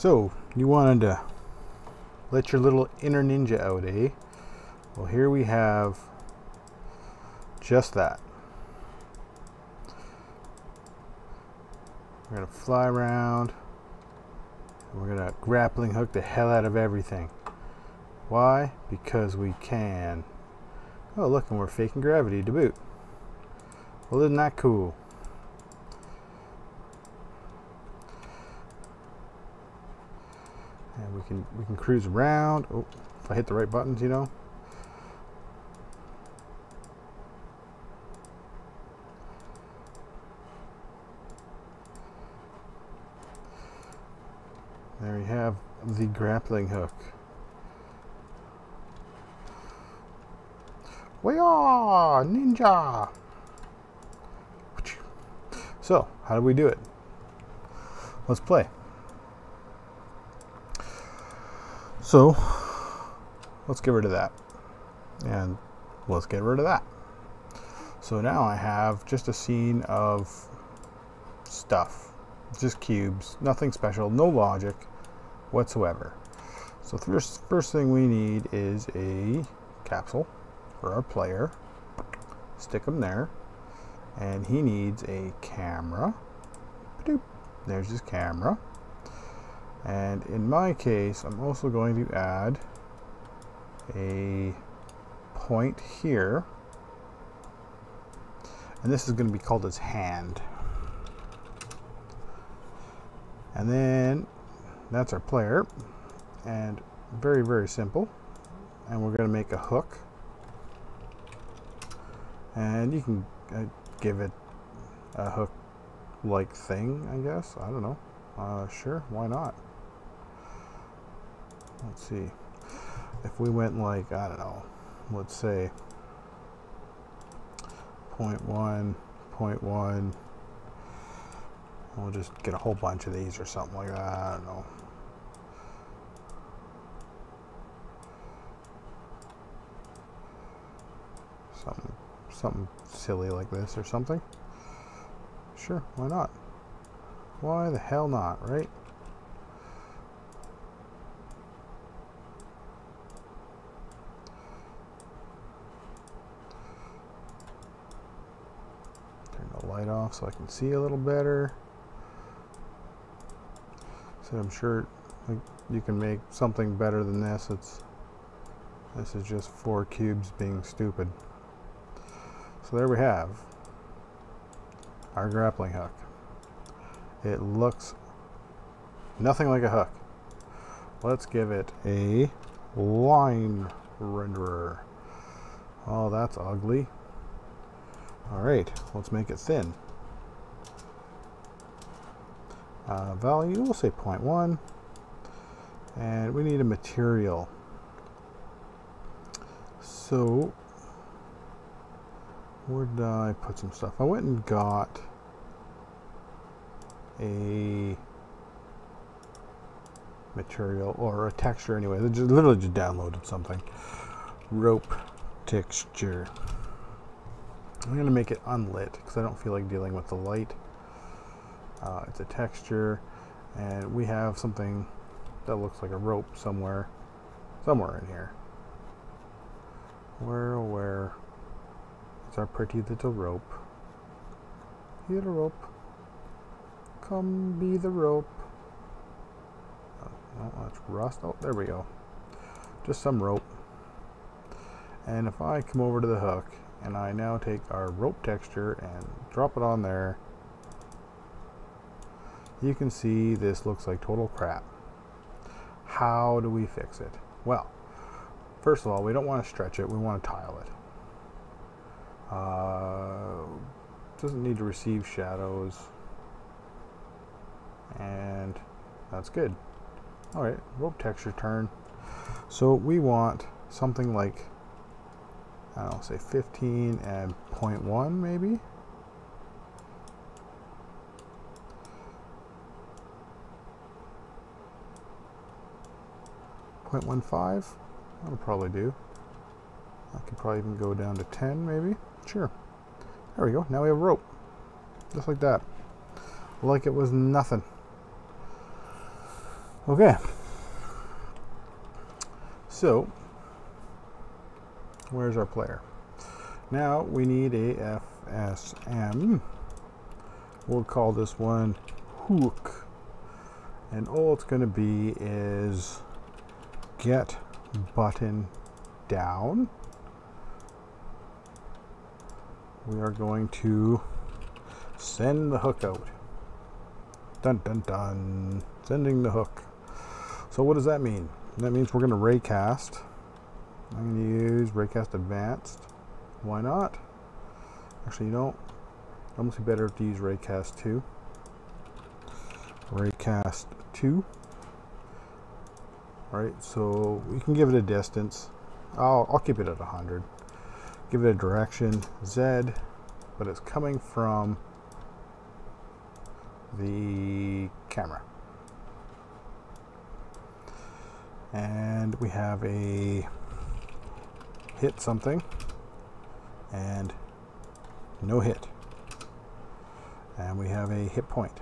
So, you wanted to let your little inner ninja out, eh? Well, here we have just that. We're going to fly around. We're going to grappling hook the hell out of everything. Why? Because we can. Oh, look, and we're faking gravity to boot. Well, isn't that cool? We can we can cruise around. Oh, if I hit the right buttons, you know. There we have the grappling hook. We are ninja. So, how do we do it? Let's play. So, let's get rid of that. And let's get rid of that. So now I have just a scene of stuff. Just cubes, nothing special, no logic whatsoever. So first, first thing we need is a capsule for our player. Stick him there. And he needs a camera. There's his camera. And in my case, I'm also going to add a point here. And this is going to be called his hand. And then that's our player. And very, very simple. And we're going to make a hook. And you can uh, give it a hook like thing, I guess. I don't know. Uh, sure, why not? Let's see. If we went like, I don't know, let's say 0.1, 0.1, we'll just get a whole bunch of these or something like that. I don't know. Something, something silly like this or something. Sure, why not? Why the hell not, right? Turn the light off so I can see a little better. So I'm sure you can make something better than this. It's this is just four cubes being stupid. So there we have our grappling hook. It looks nothing like a hook. Let's give it a line renderer. Oh, that's ugly. All right, let's make it thin. Uh, value, we'll say 0.1. And we need a material. So, where did I put some stuff? I went and got a material or a texture anyway. I just literally just downloaded something. Rope texture. I'm going to make it unlit because I don't feel like dealing with the light. Uh, it's a texture and we have something that looks like a rope somewhere somewhere in here. Where, where? It's our pretty little rope. Here, rope. Come be the rope. Oh, that's rust. Oh, there we go. Just some rope. And if I come over to the hook and I now take our rope texture and drop it on there, you can see this looks like total crap. How do we fix it? Well, first of all, we don't want to stretch it, we want to tile it. Uh, doesn't need to receive shadows. And that's good. All right, rope texture turn. So we want something like, I don't know, say 15 and 0.1 maybe. Point one five, that'll probably do. I could probably even go down to 10 maybe. Sure. There we go. Now we have rope. Just like that. Like it was nothing. Okay. So, where's our player? Now we need a FSM. We'll call this one hook. And all it's going to be is get button down. We are going to send the hook out. Dun dun dun. Sending the hook. So what does that mean? That means we're going to raycast. I'm going to use raycast advanced. Why not? Actually, you know, almost be better to use raycast 2. Raycast 2. Right, so we can give it a distance. I'll, I'll keep it at 100. Give it a direction, Z, but it's coming from the camera. And we have a hit something and no hit. And we have a hit point.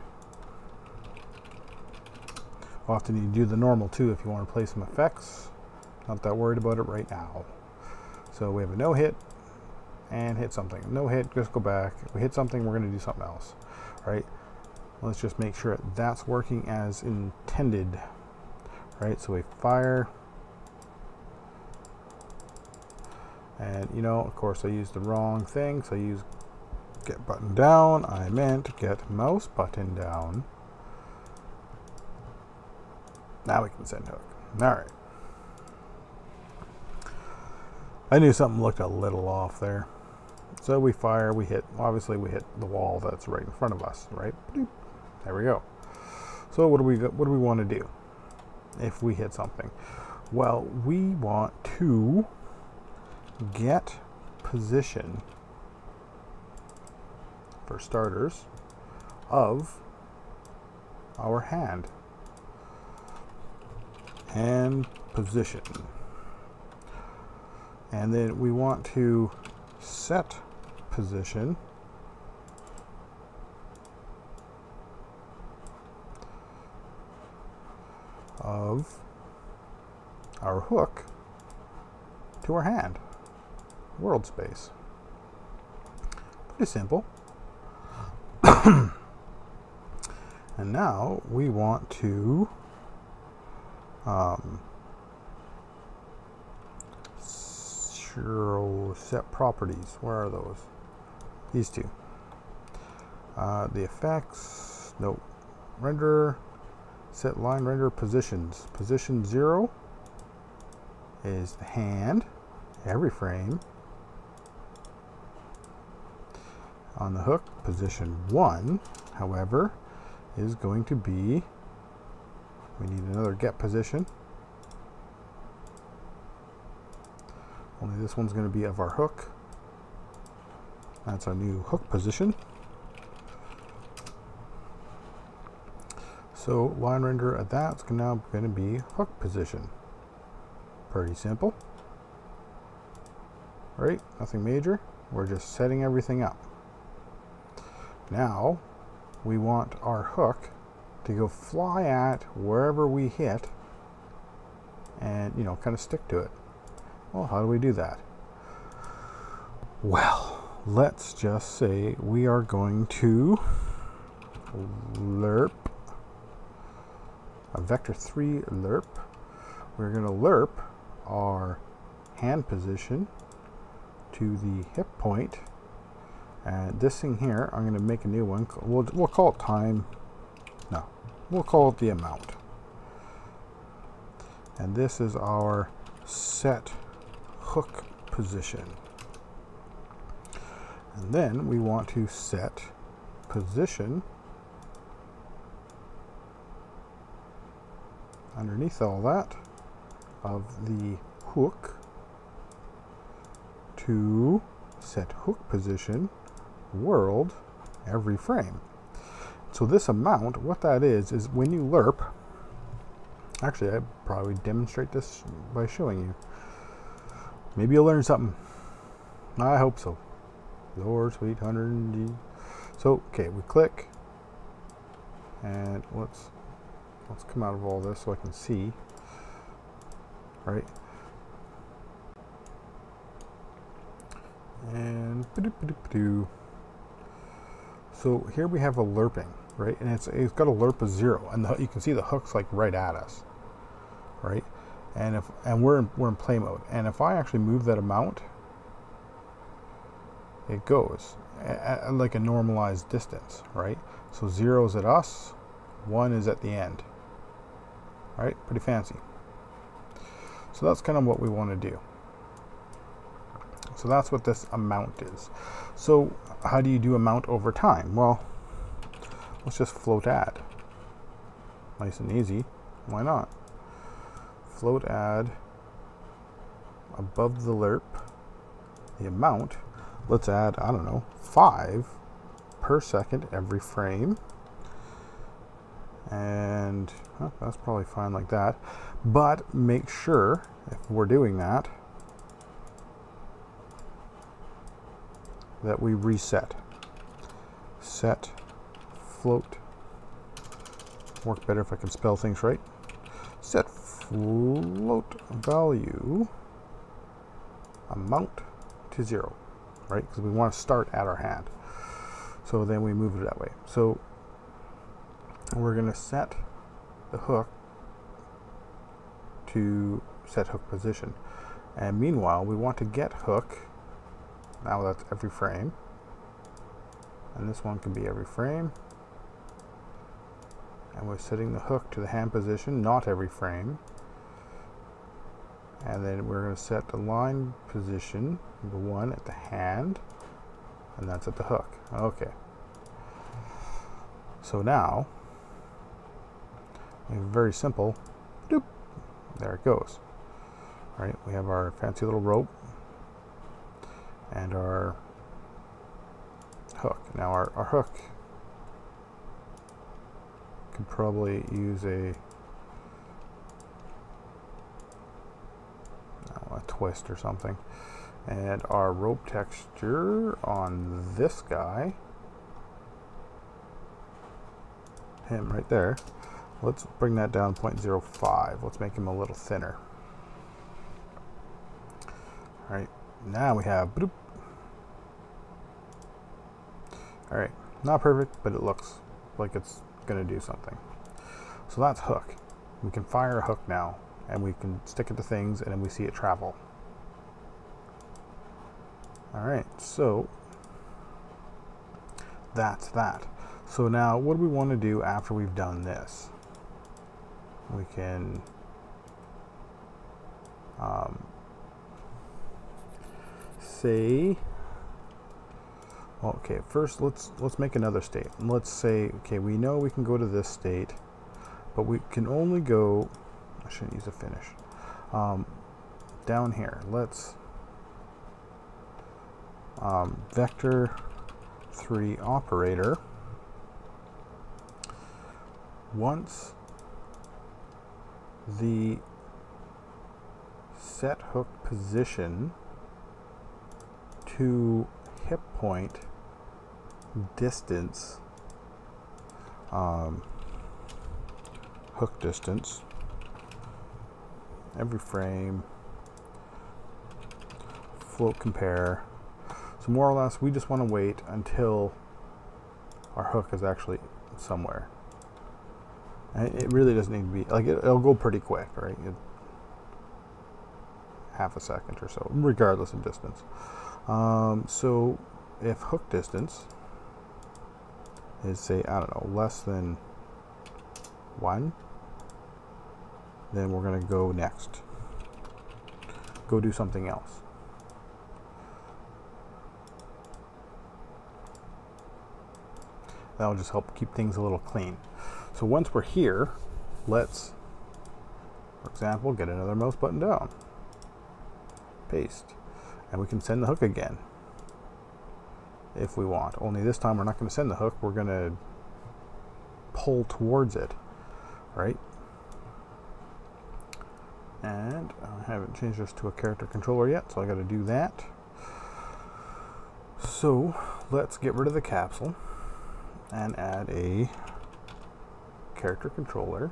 Often you do the normal too if you want to play some effects. Not that worried about it right now. So we have a no hit and hit something. No hit, just go back. If we hit something, we're going to do something else. All right. Let's just make sure that's working as intended. Right. So we fire. And you know, of course, I used the wrong thing. So I use get button down. I meant get mouse button down. Now we can send hook. All right. I knew something looked a little off there. So we fire, we hit, obviously we hit the wall that's right in front of us, right? There we go. So what do we what do we want to do if we hit something? Well, we want to get position for starters of our hand and position. And then we want to set position of our hook to our hand, world space. Pretty simple. and now we want to um, set properties. Where are those? These two. Uh, the effects. Nope. Render. Set line render positions. Position zero is the hand. Every frame. On the hook, position one, however, is going to be we need another get position. Only this one's going to be of our hook. That's our new hook position. So line render at that's now going to be hook position. Pretty simple. Right, nothing major. We're just setting everything up. Now we want our hook to go fly at wherever we hit and, you know, kind of stick to it. Well, how do we do that? Well, let's just say we are going to lerp a vector 3 lerp. We're going to lerp our hand position to the hit point. And this thing here, I'm going to make a new one. We'll, we'll call it time We'll call it the amount. And this is our set hook position. And then we want to set position underneath all that of the hook to set hook position world every frame. So this amount, what that is, is when you lerp, actually I probably demonstrate this by showing you. Maybe you'll learn something. I hope so. Lord, sweet 100 So, okay, we click, and let's let's come out of all this so I can see. Right? And so here we have a lerping, right? And it's it's got a lerp of zero, and the, you can see the hook's like right at us, right? And if and we're in, we're in play mode, and if I actually move that amount, it goes at, at like a normalized distance, right? So zero is at us, one is at the end, right? Pretty fancy. So that's kind of what we want to do. So that's what this amount is. So how do you do amount over time? Well, let's just float add. Nice and easy. Why not? Float add above the lerp the amount. Let's add, I don't know, 5 per second every frame. And that's probably fine like that. But make sure, if we're doing that, that we reset. Set float. Work better if I can spell things right. Set float value amount to zero, right? Because we want to start at our hand. So then we move it that way. So we're going to set the hook to set hook position. And meanwhile, we want to get hook now that's every frame. And this one can be every frame. And we're setting the hook to the hand position, not every frame. And then we're going to set the line position, number one, at the hand. And that's at the hook. Okay. So now, very simple, doop, there it goes. All right, we have our fancy little rope and our hook. Now our, our hook could probably use a oh, a twist or something. And our rope texture on this guy, him right there, let's bring that down 0.05. Let's make him a little thinner. All right, now we have bloop. all right not perfect but it looks like it's gonna do something. So that's hook. We can fire a hook now and we can stick it to things and then we see it travel. All right so that's that. So now what do we want to do after we've done this? We can um, say okay first let's let's make another state. Let's say okay we know we can go to this state but we can only go I shouldn't use a finish um, down here. Let's um, vector 3 operator once the set hook position to hit point distance um, hook distance every frame float compare. So more or less we just want to wait until our hook is actually somewhere. And it really doesn't need to be like it, will go pretty quick right? It, half a second or so regardless of distance um, so if hook distance is say, I don't know, less than one, then we're going to go next. Go do something else. That'll just help keep things a little clean. So once we're here, let's, for example, get another mouse button down. Paste and we can send the hook again if we want. Only this time we're not going to send the hook, we're going to pull towards it, right? And I haven't changed this to a character controller yet, so I got to do that. So let's get rid of the capsule and add a character controller,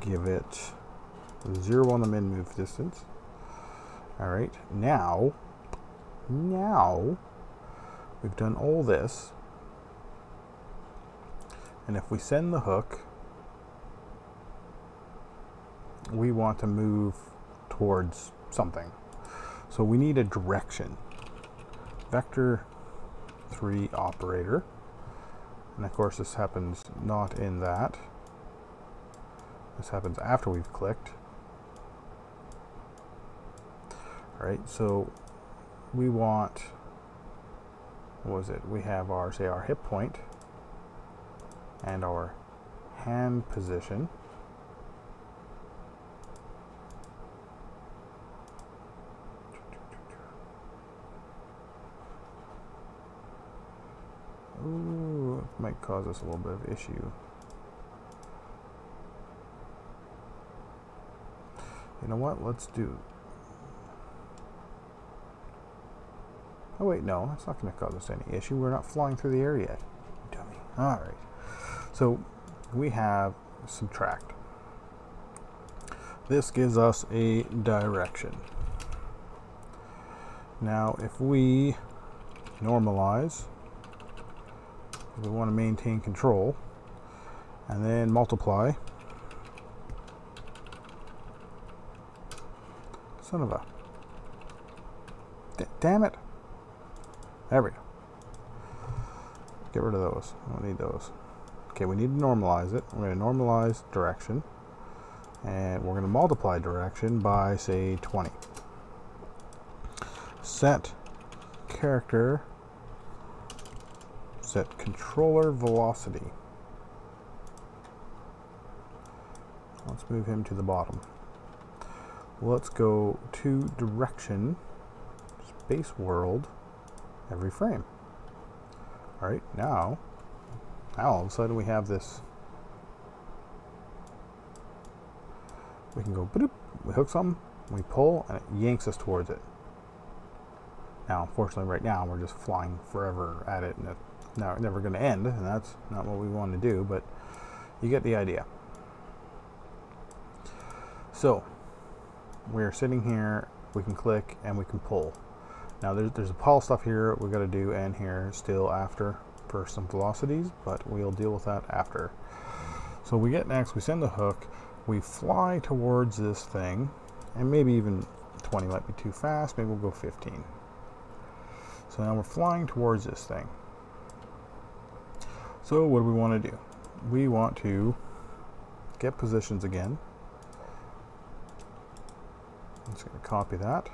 give it 0 on the min move distance. Alright, now, now, we've done all this, and if we send the hook, we want to move towards something. So we need a direction. Vector 3 operator. And of course this happens not in that. This happens after we've clicked. Alright, so we want, what was it? We have our, say our hit point and our hand position. Ooh, might cause us a little bit of issue. You know what? Let's do. Oh wait, no, that's not going to cause us any issue. We're not flying through the air yet. Dummy. All right. So we have subtract. This gives us a direction. Now, if we normalize we want to maintain control and then multiply son of a D damn it there we go. Get rid of those. I don't need those. Okay we need to normalize it. We're going to normalize direction and we're going to multiply direction by say 20 set character set controller velocity. Let's move him to the bottom. Let's go to direction, space world, every frame. Alright, now, now all of a sudden we have this, we can go, we hook something, we pull, and it yanks us towards it. Now, unfortunately, right now, we're just flying forever at it, and it's now, never going to end, and that's not what we want to do, but you get the idea. So, we're sitting here, we can click and we can pull. Now there's, there's a pull stuff here we got to do and here still after for some velocities, but we'll deal with that after. So we get next, we send the hook, we fly towards this thing, and maybe even 20 might be too fast, maybe we'll go 15. So now we're flying towards this thing. So what do we want to do? We want to get positions again. I'm just going to copy that.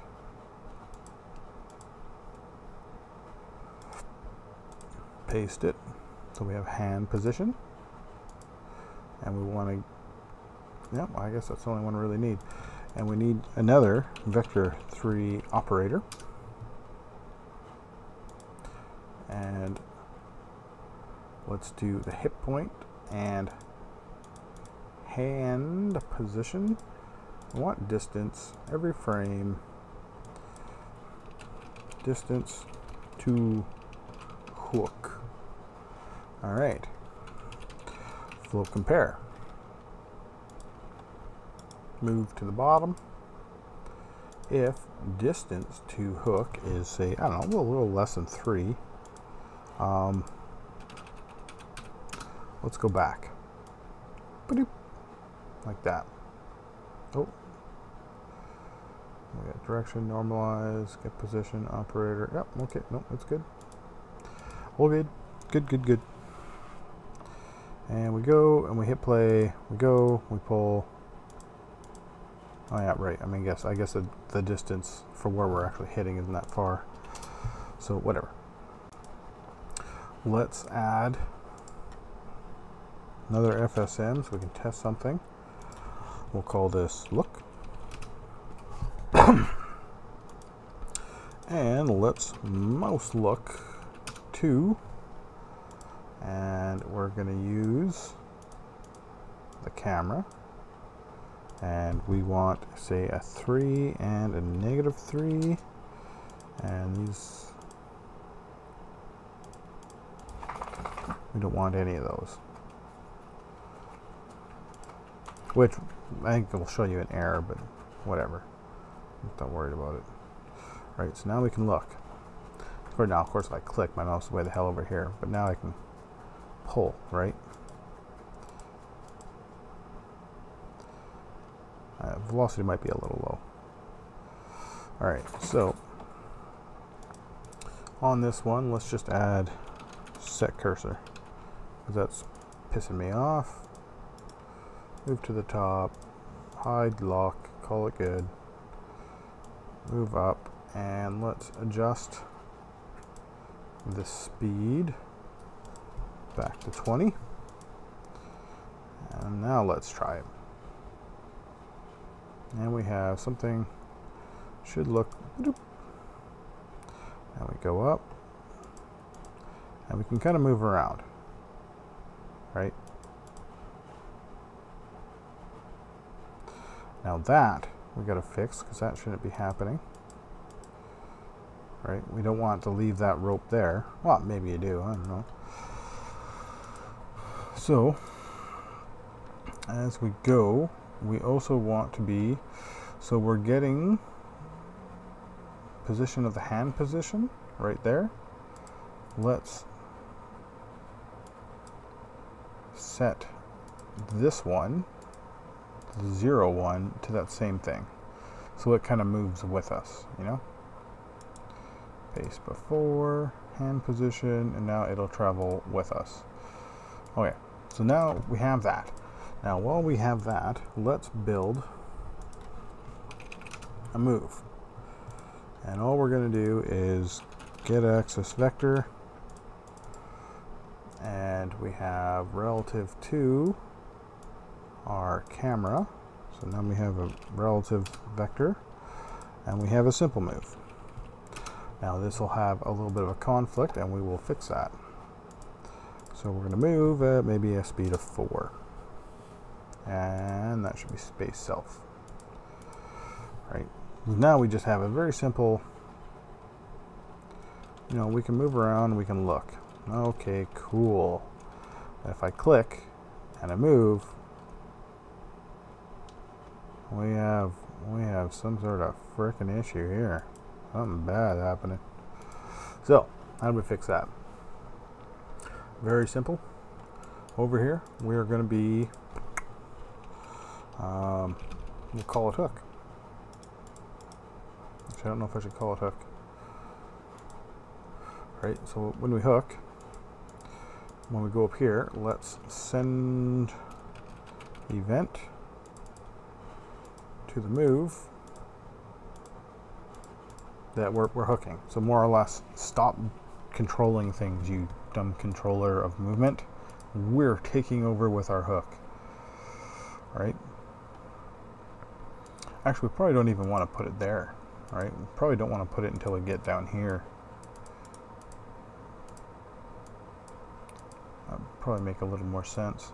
Paste it. So we have hand position. And we want to, yep, I guess that's the only one we really need. And we need another vector 3 operator. And Let's do the hit point and hand position. I want distance every frame. Distance to hook. All right. Float compare. Move to the bottom. If distance to hook is say, I don't know, a little less than three, um, Let's go back. Like that. Oh. We got direction, normalize, get position, operator. Yep, okay, no, that's good. All good. Good, good, good. And we go and we hit play. We go, we pull. Oh yeah, right. I mean, guess I guess the, the distance for where we're actually hitting isn't that far. So whatever. Let's add another FSM so we can test something. We'll call this look. and let's mouse look to and we're going to use the camera and we want say a 3 and a negative 3 and these we don't want any of those which I think will show you an error, but whatever. I'm not worried about it. Right, so now we can look. For now, of course, if I click, my mouse way the hell over here, but now I can pull, right? Uh, velocity might be a little low. All right, so on this one, let's just add set cursor that's pissing me off. Move to the top, hide lock, call it good. Move up and let's adjust the speed back to 20. And now let's try it. And we have something should look and we go up. And we can kind of move around. Right? Now that we got to fix because that shouldn't be happening. Right? We don't want to leave that rope there. Well maybe you do I don't know so as we go we also want to be so we're getting position of the hand position right there let's set this one, the zero one, to that same thing. So it kind of moves with us, you know? Paste before, hand position, and now it'll travel with us. Okay, so now we have that. Now while we have that, let's build a move. And all we're going to do is get axis vector. And we have relative to our camera. So now we have a relative vector. And we have a simple move. Now this will have a little bit of a conflict and we will fix that so we're going to move at maybe a speed of 4 and that should be space self right now we just have a very simple you know we can move around we can look Okay, cool. if I click and I move, we have we have some sort of freaking issue here. Something bad happening. So, how do we fix that? Very simple. Over here, we are going to be, um, we'll call it hook. Actually, I don't know if I should call it hook. Right, so when we hook, when we go up here, let's send event to the move that we're, we're hooking. So more or less, stop controlling things, you controller of movement. We're taking over with our hook. Right? Actually, we probably don't even want to put it there. Right? We probably don't want to put it until we get down here. probably make a little more sense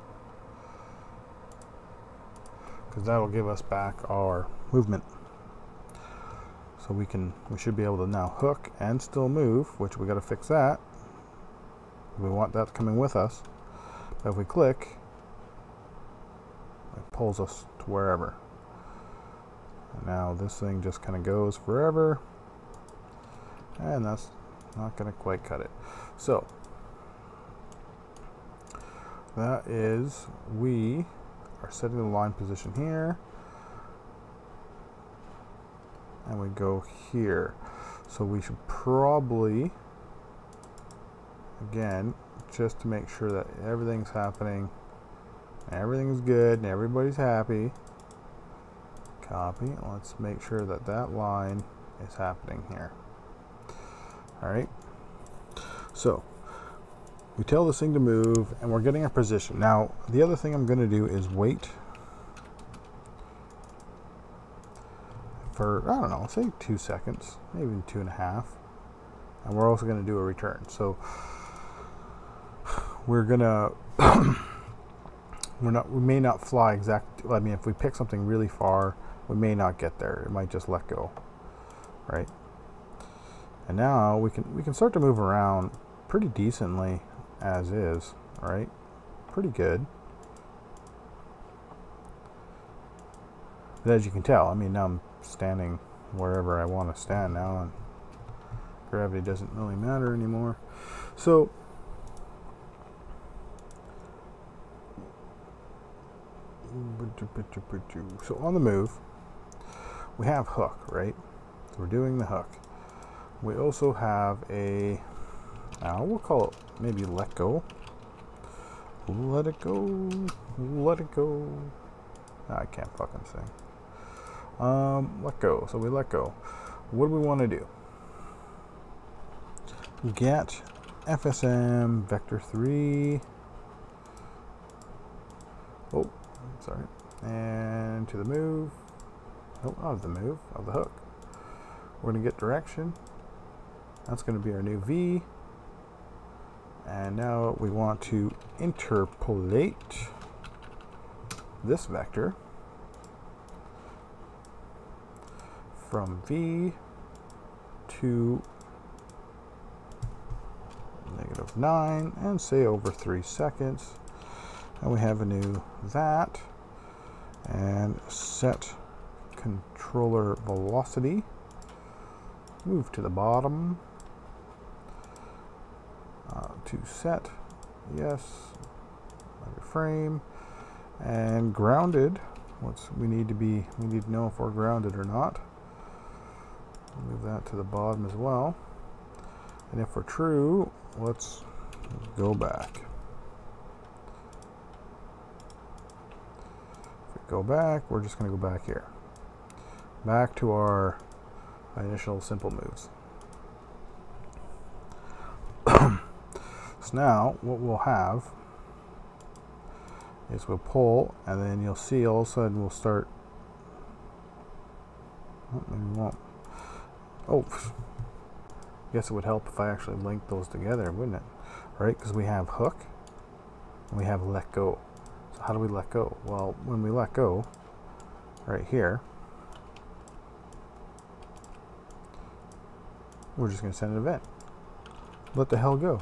because that will give us back our movement so we can we should be able to now hook and still move which we got to fix that we want that coming with us. But if we click it pulls us to wherever. And now this thing just kind of goes forever. And that's not going to quite cut it. So that is we are setting the line position here. And we go here. So we should probably again just to make sure that everything's happening everything's good and everybody's happy copy let's make sure that that line is happening here all right so we tell this thing to move, and we're getting a position. Now, the other thing I'm going to do is wait for, I don't know, say two seconds, maybe two and a half. And we're also going to do a return. So we're to, we're not, we may not fly exact, I mean, if we pick something really far, we may not get there. It might just let go, right? And now we can, we can start to move around pretty decently as is, right? Pretty good. But as you can tell, I mean, now I'm standing wherever I want to stand now, and gravity doesn't really matter anymore. So, so on the move, we have hook, right? So we're doing the hook. We also have a, now we'll call it maybe let go. Let it go, let it go. I can't fucking sing. Um, let go. So we let go. What do we want to do? Get FSM vector 3. Oh, sorry. And to the move. Oh, of the move, of the hook. We're going to get direction. That's going to be our new V. And now we want to interpolate this vector from V to negative 9 and say over 3 seconds. And we have a new that and set controller velocity. Move to the bottom uh, to set. Yes. Frame and grounded. What's we need to be? We need to know if we're grounded or not. Move that to the bottom as well. And if we're true, let's go back. If we go back, we're just going to go back here. Back to our initial simple moves. so now, what we'll have is we'll pull, and then you'll see all of a sudden we'll start. Oh, maybe won't. Oh, guess it would help if I actually linked those together, wouldn't it? Right? Because we have hook and we have let go. How do we let go? Well, when we let go, right here, we're just going to send an event. Let the hell go.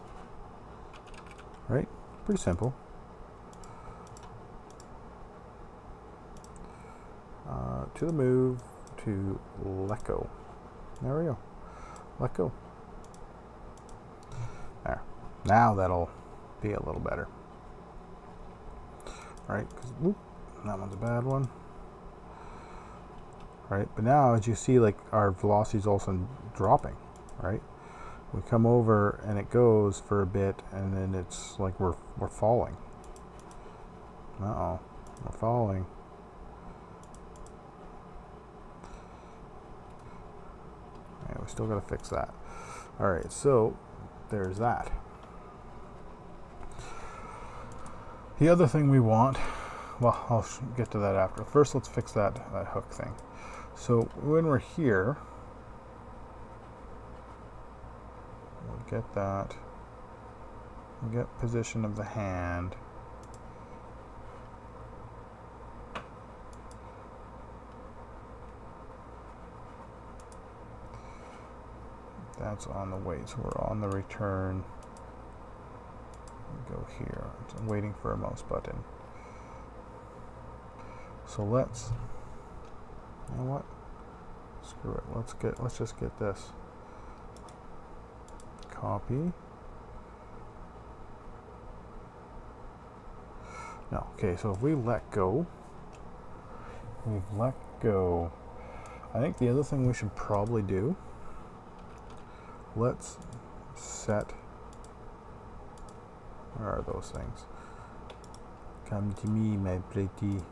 Right? Pretty simple. Uh, to the move, to let go. There we go. Let go. There. Now that'll be a little better. Right? Whoop, that one's a bad one. Right? But now, as you see, like our velocity is also dropping. Right? We come over and it goes for a bit, and then it's like we're we're falling. Uh oh, we're falling. Yeah, we still got to fix that. All right, so there's that. The other thing we want, well, I'll get to that after. First, let's fix that, that hook thing. So when we're here, we'll get that, we'll get position of the hand. That's on the wait, so we're on the return. Go here. I'm waiting for a mouse button. So let's. You know what? Screw it. Let's get. Let's just get this. Copy. No. Okay. So if we let go, we've let go. I think the other thing we should probably do let's set where are those things? Come to me my pretty.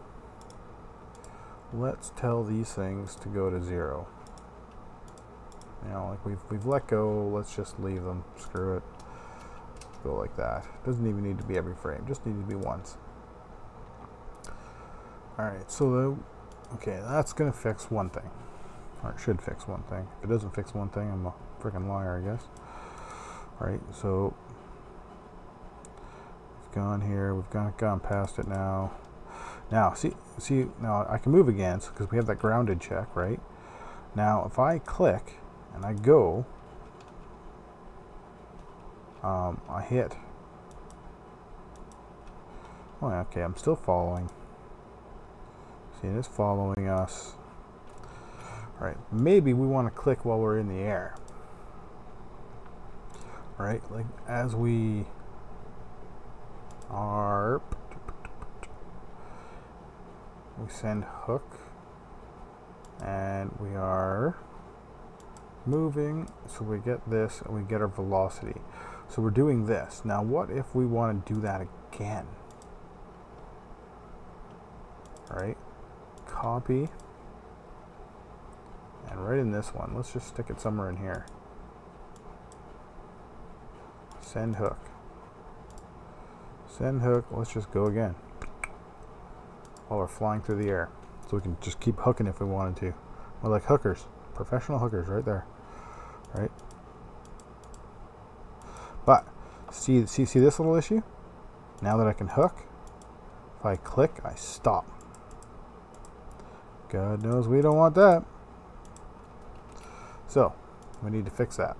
Let's tell these things to go to zero. You know like we've, we've let go. Let's just leave them. Screw it. Go like that. Doesn't even need to be every frame. Just need to be once. Alright so the okay that's gonna fix one thing. Or it should fix one thing. If it doesn't fix one thing I'm a freaking liar, I guess. Right, so gone here, we've gone, gone past it now. Now, see, see, now I can move against because we have that grounded check, right? Now, if I click and I go, um, I hit. Oh, okay, I'm still following. See, it's following us. All right, maybe we want to click while we're in the air. All right, like as we are, we send hook, and we are moving, so we get this, and we get our velocity. So we're doing this. Now, what if we want to do that again? All right, copy, and right in this one, let's just stick it somewhere in here. Send hook. Send hook, let's just go again. While we're flying through the air. So we can just keep hooking if we wanted to. We're like hookers, professional hookers right there. Right? But see see see this little issue? Now that I can hook, if I click, I stop. God knows we don't want that. So, we need to fix that.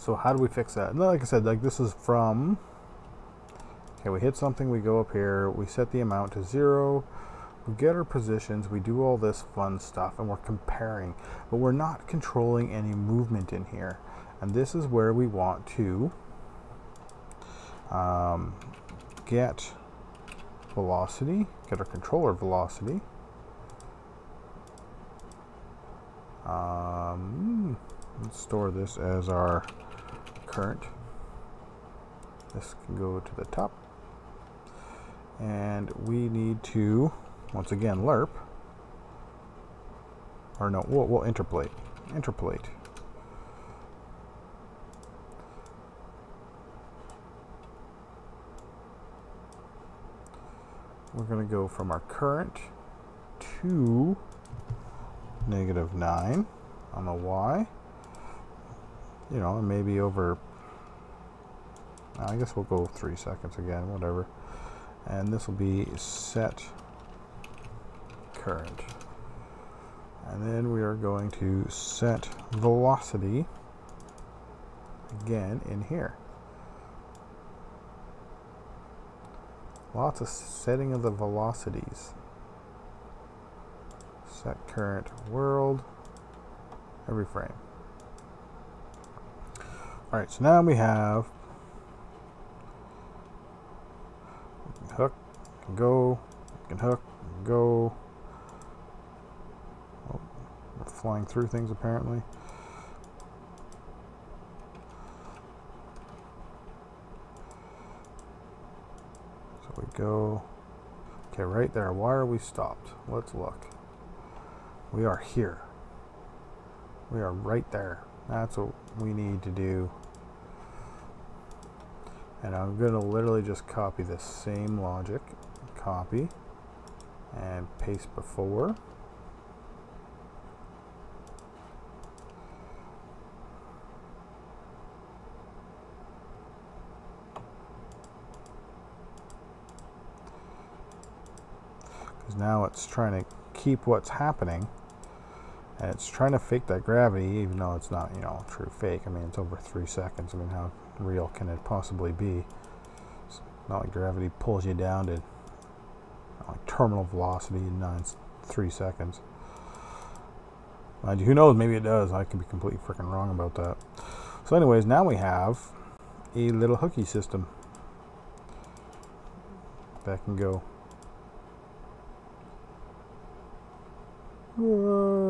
So how do we fix that? like I said, like this is from, okay, we hit something, we go up here, we set the amount to zero, we get our positions, we do all this fun stuff, and we're comparing, but we're not controlling any movement in here. And this is where we want to um, get velocity, get our controller velocity. Um, let's store this as our current. This can go to the top. And we need to, once again, lerp. Or no, we'll, we'll interpolate. Interpolate. We're going to go from our current to negative 9 on the y you know, maybe over, I guess we'll go three seconds again, whatever. And this will be set current. And then we are going to set velocity again in here. Lots of setting of the velocities. Set current world every frame. Alright, so now we have hook, can go, can hook, can go. Oh, we're flying through things apparently. So we go, okay, right there. Why are we stopped? Let's look. We are here. We are right there. That's what we need to do and I'm going to literally just copy the same logic. Copy and paste before. Because now it's trying to keep what's happening. And it's trying to fake that gravity even though it's not you know true fake. I mean it's over three seconds. I mean how real can it possibly be? It's not like gravity pulls you down to like terminal velocity in nine, three seconds. Mind you, who knows? Maybe it does. I could be completely freaking wrong about that. So, anyways, now we have a little hooky system that can go. Uh,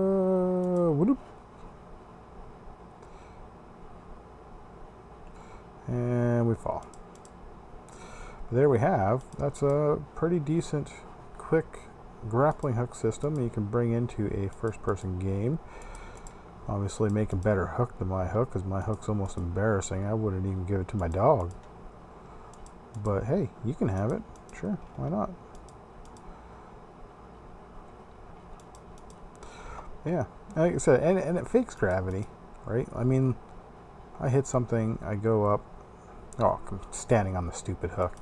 and we fall. There we have, that's a pretty decent, quick grappling hook system you can bring into a first-person game. Obviously make a better hook than my hook, because my hook's almost embarrassing. I wouldn't even give it to my dog. But hey, you can have it. Sure, why not? Yeah, like I said, and, and it fakes gravity, right? I mean, I hit something, I go up, Oh, I'm standing on the stupid hook.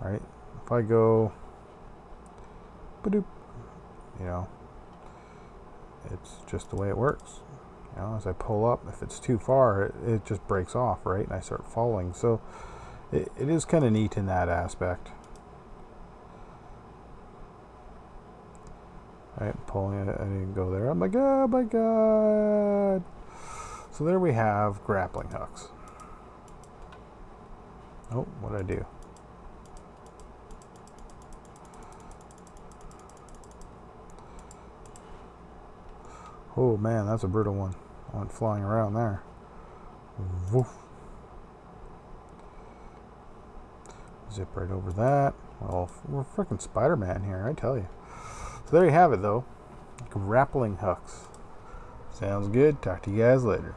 Alright, if I go, you know, it's just the way it works. You know, as I pull up, if it's too far, it, it just breaks off, right? And I start falling. So it, it is kind of neat in that aspect. Alright, pulling it. I didn't go there. Oh my god, oh my god. So there we have grappling hooks. Oh, what did I do? Oh man, that's a brutal one. I went flying around there. Woof. Zip right over that. Well, we're freaking Spider-Man here, I tell you. So there you have it, though. Grappling hooks. Sounds good. Talk to you guys later.